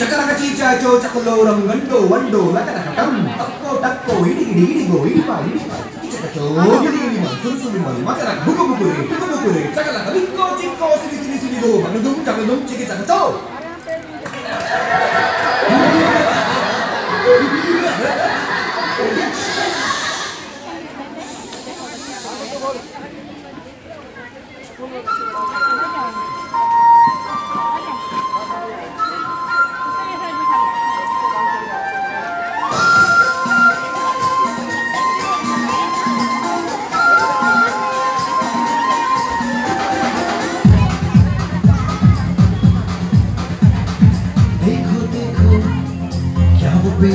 ಚಕರಕಚಿ ಚಾಚೋ ಚಕಲೋರಂ ಗಂಡೋ ವಂಡೋ ಲಕನ ಕಟಂ ತಕ್ಕೋ ತಕ್ಕೋ ಇಡಿಗಿ ಇಡಿಗಿ ಗೋಯಿ ಬಾಯಿ ಚಕಚೋ ಇಡಿಗಿ ನಿಮ್ಮ ಸುರುಸುರಿ ಮರು ಮಕರ ಬುಗು ಬುಗುರಿ ಬುಗು ಬುಗುರಿ ಚಕಲ ಕಲಿಕ್ಕೋ ಚಿಕ್ಕೋ ಸಿರಿ ಸಿರಿ ಸಿರಿ ಗೋ ಮಗದುಂ ಚಕಲುಂ ಚಿಗಿ ಚಕಚೋ Thank you.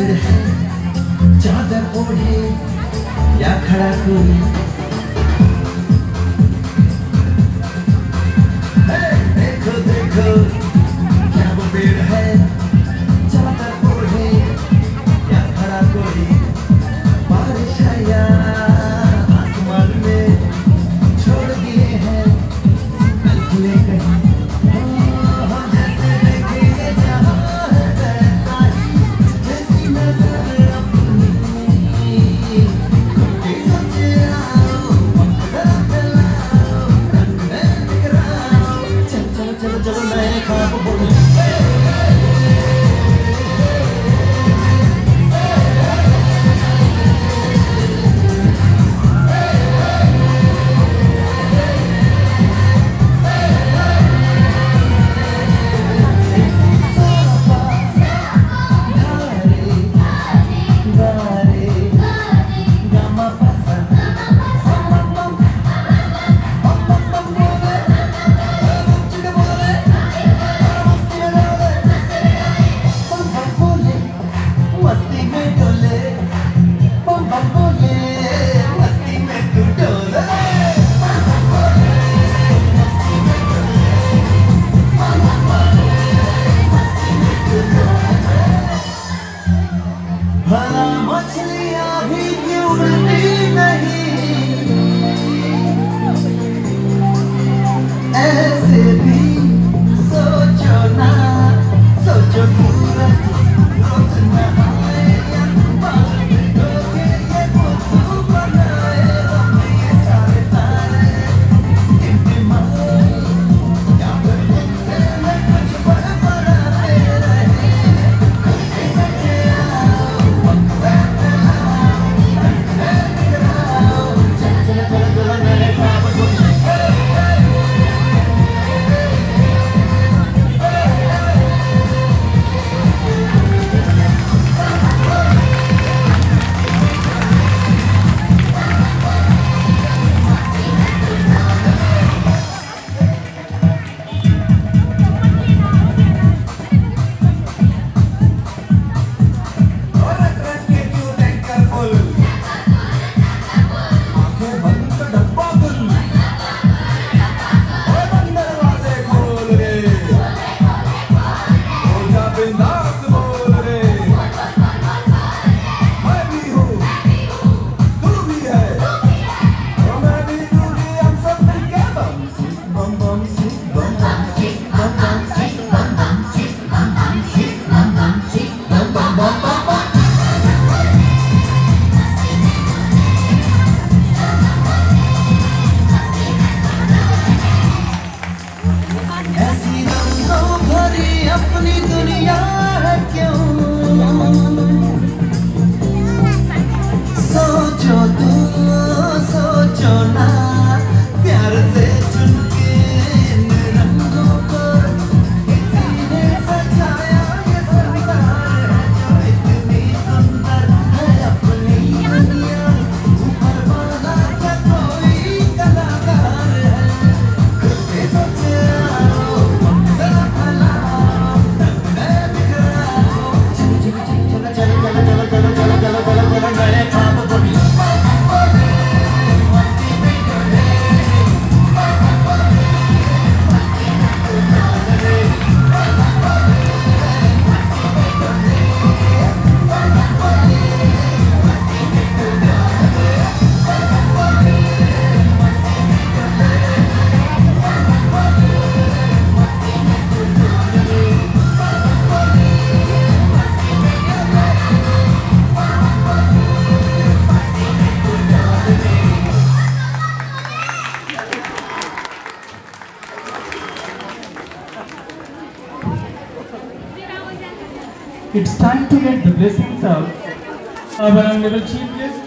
पसंद है चादर ओढ़े या खड़ा कोई। देखो देखो। the you. It's time to get the blessings out. Our Honorable Chief Guest,